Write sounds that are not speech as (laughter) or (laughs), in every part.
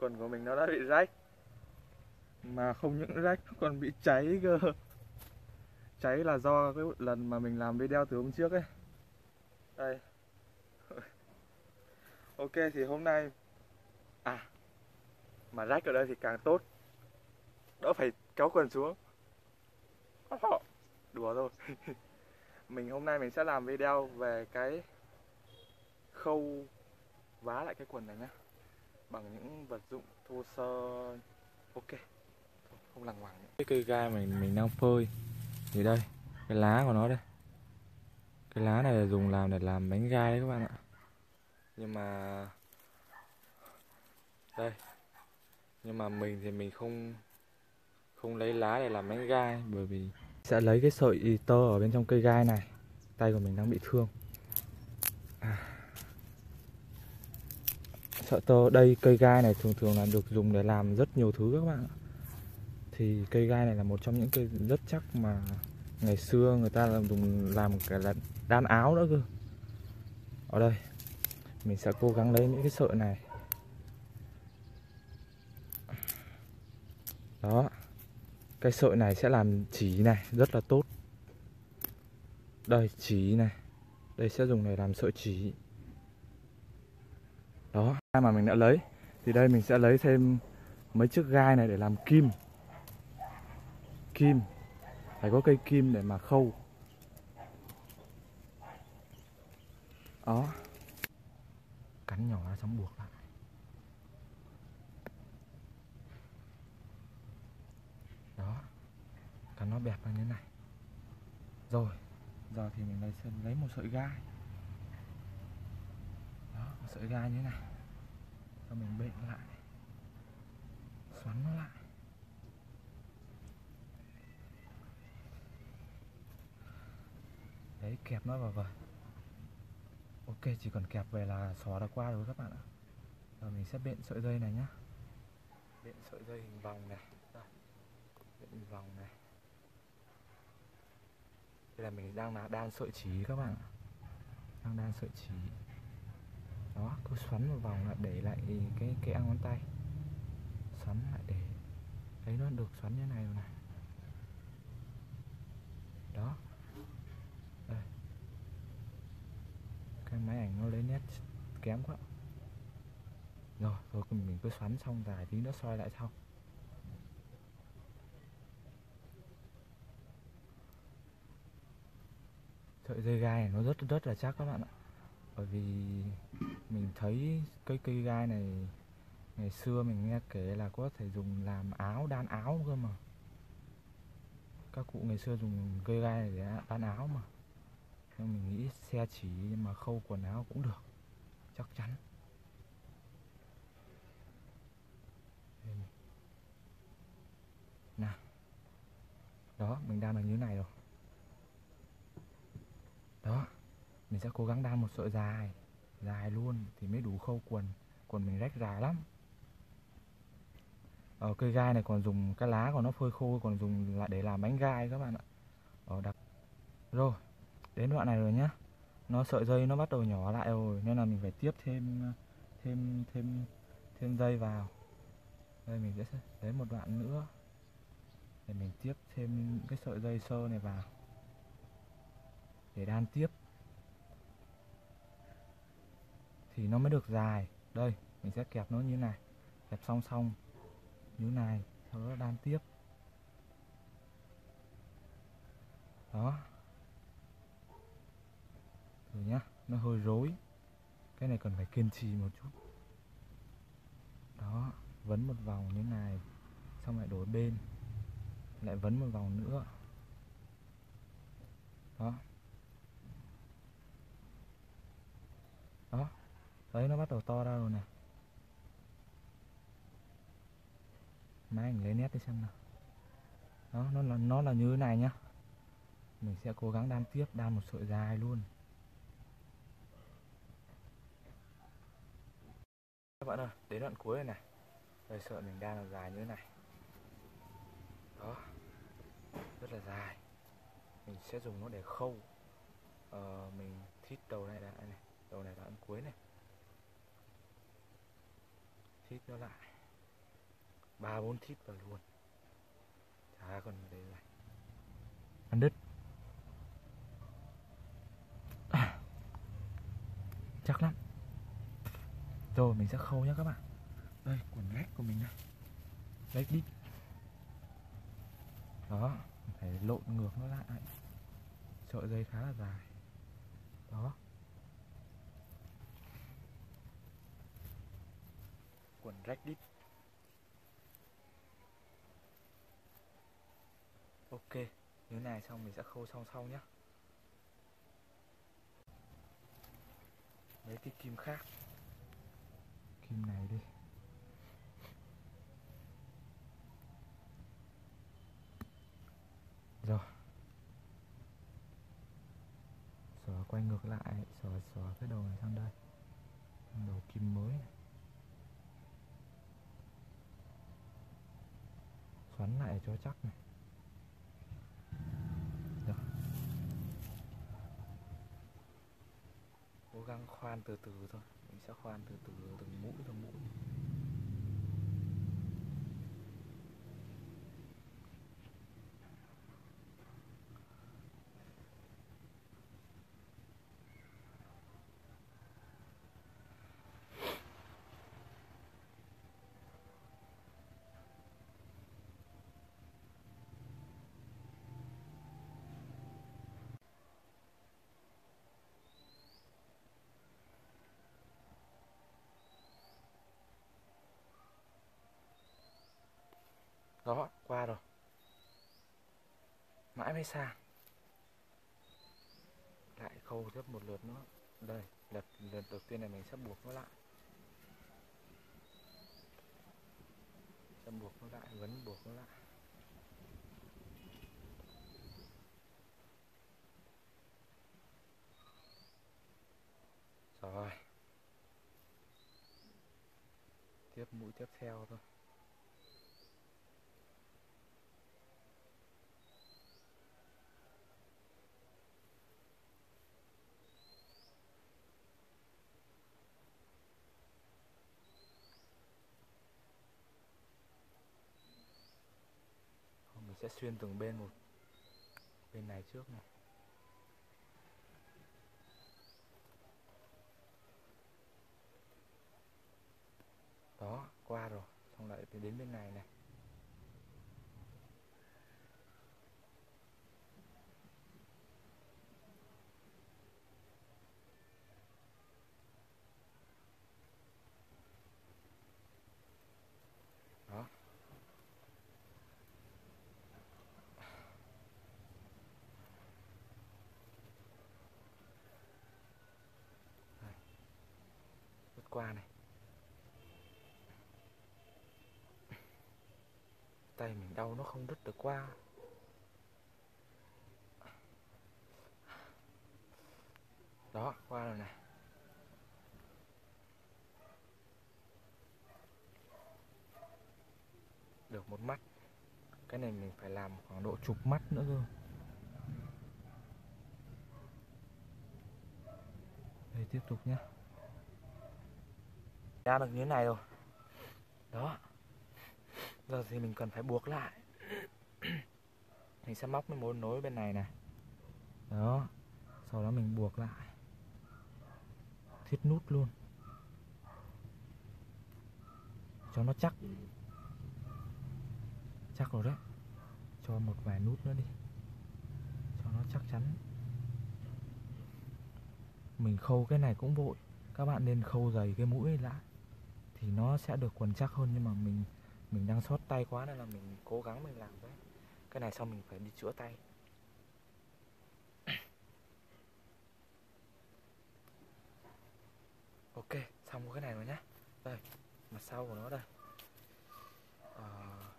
quần của mình nó đã bị rách. Mà không những rách, nó còn bị cháy cơ. Cháy là do cái lần mà mình làm video từ hôm trước ấy. Đây. (laughs) Ok, thì hôm nay à mà rách ở đây thì càng tốt. Đỡ phải kéo quần xuống. Đùa thôi. (laughs) Mình hôm nay mình sẽ làm video về cái khâu vá lại cái quần này nhá bằng những vật dụng thô sơ. Ok. Không lằng ngoằng cái cây gai mình mình đang phơi thì đây, cái lá của nó đây. Cái lá này là dùng làm để làm bánh gai đấy các bạn ạ. Nhưng mà, đây. Nhưng mà mình thì mình không không lấy lá để làm bánh gai bởi vì sẽ lấy cái sợi tơ ở bên trong cây gai này. Tay của mình đang bị thương. Sợi tơ. Đây, cây gai này thường thường là được dùng để làm rất nhiều thứ các bạn ạ. Thì cây gai này là một trong những cây rất chắc mà ngày xưa người ta làm dùng làm cả là đan áo nữa cơ. Ở đây, mình sẽ cố gắng lấy những cái sợi này. Đó, cái sợi này sẽ làm chỉ này, rất là tốt. Đây, chỉ này. Đây sẽ dùng để làm sợi chỉ. Đó mà mình đã lấy. Thì đây mình sẽ lấy thêm mấy chiếc gai này để làm kim. Kim. Phải có cây kim để mà khâu. Đó. Cắn nhỏ ra xong buộc lại. Đó. Cắn nó bẹp ra như thế này. Rồi. Giờ thì mình lấy lấy một sợi gai đó, một sợi gai như thế này và mình bệnh lại, xoắn nó lại. Đấy, kẹp nó vào vời ok, chỉ cần kẹp về là xóa đã qua rồi các bạn ạ. Và mình sẽ bện sợi dây này nhá. Bện sợi dây hình vòng này. Đây. bện hình vòng này. Đây là mình đang là đan sợi chỉ các bạn ạ. Đang đan sợi chỉ đó, cứ xoắn một vòng là để lại cái cái ngón tay. Xoắn lại để thấy nó được xoắn như này rồi này. Đó. Đây. Cái máy ảnh nó lấy nét kém quá. Rồi rồi mình cứ xoắn xong dài tí nó soi lại sau. Sợi dây gai này nó rất rất là chắc các bạn ạ. Bởi vì mình thấy cây cây gai này, ngày xưa mình nghe kể là có thể dùng làm áo, đan áo cơ mà. Các cụ ngày xưa dùng cây gai này để đan áo mà. Nên mình nghĩ xe chỉ mà khâu quần áo cũng được, chắc chắn. Nào, đó, mình đan được như thế này rồi. Đó, mình sẽ cố gắng đan một sợi dài dài luôn thì mới đủ khâu quần. Quần mình rách dài lắm. Ở cây gai này còn dùng, cái lá của nó phơi khô, còn dùng lại để làm bánh gai các bạn ạ. Ở đặc rồi, đến đoạn này rồi nhá. Nó sợi dây nó bắt đầu nhỏ lại rồi, nên là mình phải tiếp thêm thêm thêm thêm dây vào. Đây, mình sẽ lấy một đoạn nữa để mình tiếp thêm cái sợi dây sơ này vào. Để đan tiếp. Thì nó mới được dài. Đây, mình sẽ kẹp nó như này. Kẹp song song. Như này, sau đó đan tiếp. Đó. Rồi nhá, nó hơi rối. Cái này cần phải kiên trì một chút. Đó, vấn một vòng như này, xong lại đổi bên. Lại vấn một vòng nữa. Đó. Đó đấy nó bắt đầu to ra rồi nè máy anh lấy nét đi xem nào. Đó nó là nó là như thế này nhá. Mình sẽ cố gắng đan tiếp đan một sợi dài luôn. Các bạn ơi đến đoạn cuối này này. Đây sợi mình đan là dài như thế này. Đó rất là dài. Mình sẽ dùng nó để khâu. Ờ, mình thít đầu này đã này đầu này đoạn cuối này thít nó lại. Ba bốn thít vào luôn. Chả còn đây này ăn đứt. (coughs) Chắc lắm. Rồi mình sẽ khâu nhé các bạn. Đây quần lách của mình này, lách đít. Đó phải lộn ngược nó lại. Sợi dây khá là dài đó quần Reddit. Ok, như này xong mình sẽ khâu xong sau nhé lấy cái kim khác. Kim này đi. Rồi. Xóa quay ngược lại, Xóa xóa cái đầu này sang đây. Đầu kim mới này. Xoắn lại cho chắc này. Rồi. cố gắng khoan từ từ thôi. Mình sẽ khoan từ từ từng mũi từng mũi. Đó, qua rồi. Mãi mới sang. Lại khâu tiếp một lượt nữa. Đây lượt lượt đầu tiên này mình sẽ buộc nó lại. Sẽ buộc nó lại vẫn buộc nó lại. Rồi. Tiếp mũi tiếp theo thôi. Xuyên từng bên một. Bên này trước này. Đó, qua rồi, xong lại đến bên này này. Qua này. Tay mình đau nó không đứt được qua. Đó, qua rồi này. Được một mắt. Cái này mình phải làm khoảng độ chục mắt nữa cơ. Đây, tiếp tục nhé ra được như thế này rồi. Đó. Giờ thì mình cần phải buộc lại. (clears throat) Mình sẽ móc cái mối nối bên này này đó. Sau đó mình buộc lại. Thiết nút luôn. Cho nó chắc. Chắc rồi đấy. Cho một vài nút nữa đi. Cho nó chắc chắn. Mình khâu cái này cũng vội. Các bạn nên khâu dày cái mũi lại thì nó sẽ được quần chắc hơn nhưng mà mình mình đang sót tay quá nên là mình cố gắng mình làm đấy cái này xong mình phải đi chữa tay. (coughs) Ok xong cái này rồi nhá. Đây mặt sau của nó đây. À,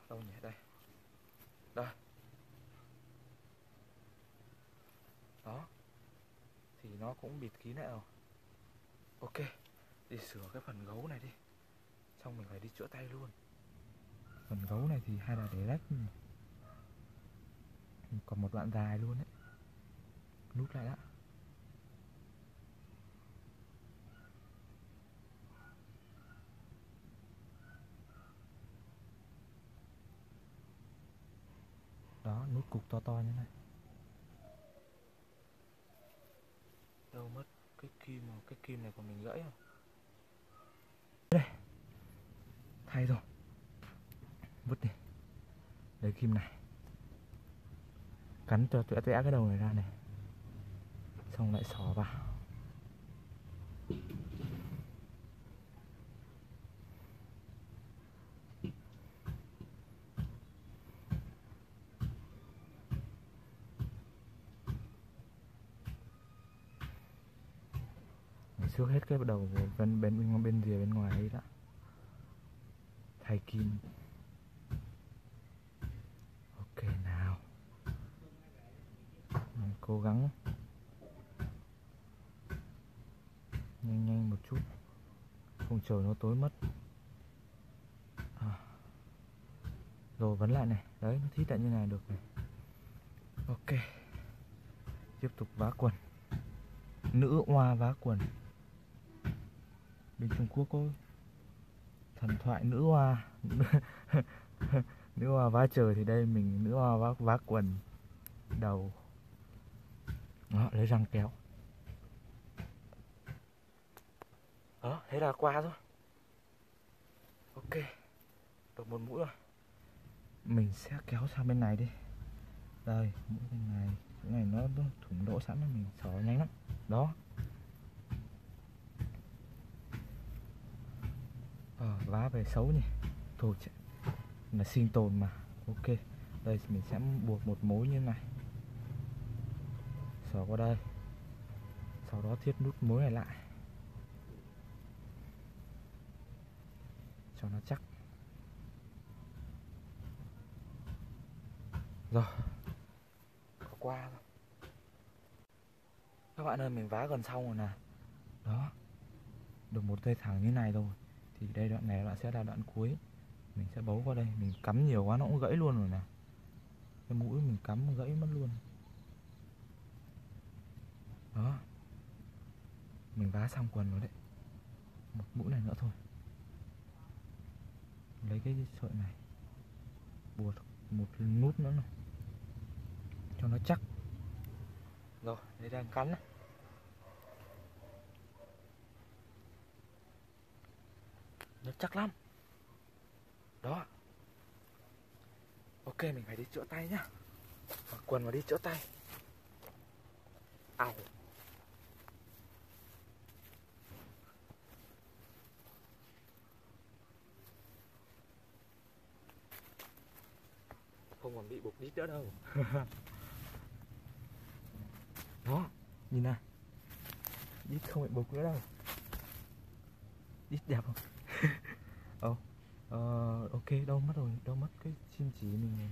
đâu nhỉ? Đây. Đây. Đó. Thì nó cũng bịt kín lại rồi. Ok đi sửa cái phần gấu này đi xong mình phải đi chữa tay luôn. Phần gấu này thì hay là để lách. Còn một đoạn dài luôn đấy. Nút lại đã. Đó nút cục to to như này. Đâu mất cái kim cái kim này của mình gãy không thay rồi. Vứt đi. Lấy kim này. Cắn cho tuẽ tuẽ cái đầu này ra này. Xong lại xỏ vào. Xước hết cái đầu bên bên bên bên rìa bên ngoài ấy đã thay kim? Ok, nào. Mình cố gắng nhanh nhanh một chút. Không chờ nó tối mất. À. rồi vấn lại này. Đấy, nó thít lại như này được này. Ok. Tiếp tục vá quần. Nữ hoa vá quần. Bên Trung Quốc có thần thoại nữ hoa. (laughs) Nữ hoa vá trời thì đây mình nữ hoa vá, vá quần đầu. Đó lấy răng kéo. Đó thế là qua rồi. Ok được một mũi rồi mình sẽ kéo sang bên này đi. Đây mũi bên này. Cái này nó, thủng lỗ sẵn là mình xỏ nhanh lắm. Đó. Ờ, vá về xấu nhỉ. Thôi là sinh tồn mà. Ok đây mình sẽ buộc một mối như này. Xỏ qua đây. Sau đó thiết nút mối này lại. Cho nó chắc. Rồi. Có qua rồi các bạn ơi mình vá gần xong rồi nè. Đó. Được một dây thẳng như này rồi thì đây, đoạn này bạn sẽ là đoạn cuối. Mình sẽ bấu qua đây. Mình cắm nhiều quá nó cũng gãy luôn rồi nè. Cái mũi mình cắm gãy mất luôn. Đó. Mình vá xong quần rồi đấy. Một mũi này nữa thôi. Lấy cái sợi này. Buộc một nút nữa này. Cho nó chắc. Rồi, đây đang cắn này. Nó chắc lắm. Đó. Ok, mình phải đi chữa tay nhá. Mặc quần mà đi chữa tay. Ào không còn bị bục đít nữa đâu. (laughs) Đó, nhìn này đít không bị bục nữa đâu. Đít đẹp không? (laughs) oh, uh, ok, đâu mất rồi, đâu mất cái chim chỉ mình này.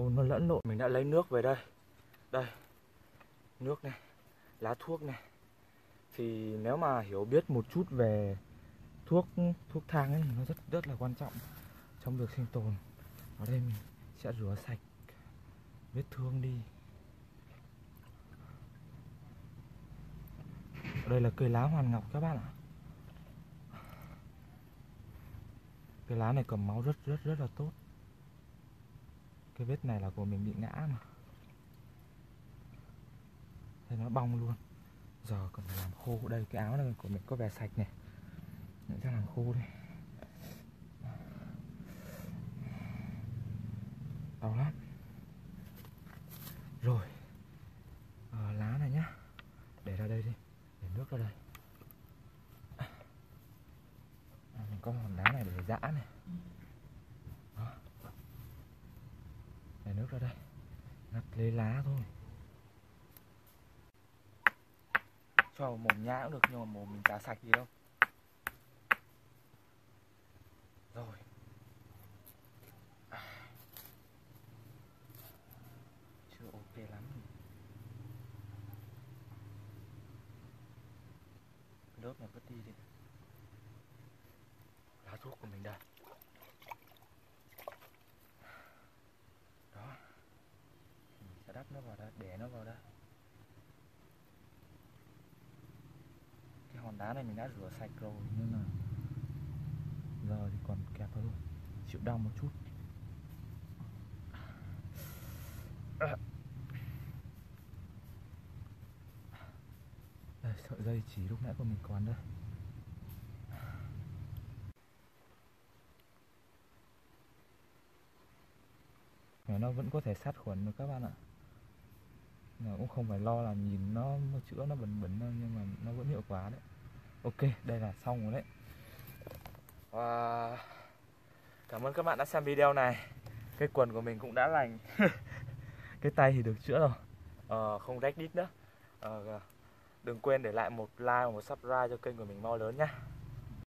Oh, nó lẫn lộn Mình đã lấy nước về đây. Đây, nước này, lá thuốc này. Thì nếu mà hiểu biết một chút về thuốc thuốc thang ấy Nó rất rất là quan trọng trong việc sinh tồn. Ở đây mình sẽ rửa sạch vết thương đi. Đây là cây lá hoàn ngọc các bạn ạ. Cái lá này cầm máu rất rất rất là tốt. Cái vết này là của mình bị ngã mà. Thế nó bong luôn. Giờ cần phải làm khô. Đây, cái áo này của mình có vẻ sạch này. Mình sẽ làm khô đây. Đau lắm. Rồi à, lá này nhá để ra đây đi để nước ra đây có hòn đá này để đó. Để nước ra đây. Ngắt lấy lá thôi. Cho vào mồm nhã cũng được, nhưng mà mồm mình chả sạch gì đâu. Rồi chưa ok lắm đớp này vứt đi đi lá thuốc của mình đây. Đó. Mình sẽ đắp nó vào đây, để nó vào đây. Cái hòn đá này mình đã rửa sạch rồi, nên là giờ thì còn kẹp thôi. Chịu đau một chút. Đây, sợi dây chỉ lúc nãy của mình còn đây. Nó vẫn có thể sát khuẩn được các bạn ạ. Mà cũng không phải lo là nhìn nó chữa nó bẩn bẩn đâu nhưng mà nó vẫn hiệu quả đấy. Ok đây là xong rồi đấy. Và cảm ơn các bạn đã xem video này. Cái quần của mình cũng đã lành. (laughs) Cái tay thì được chữa rồi. Ờ, không rách đít nữa. Ờ, đừng quên để lại một like và một subscribe cho kênh của mình mau lớn nhá.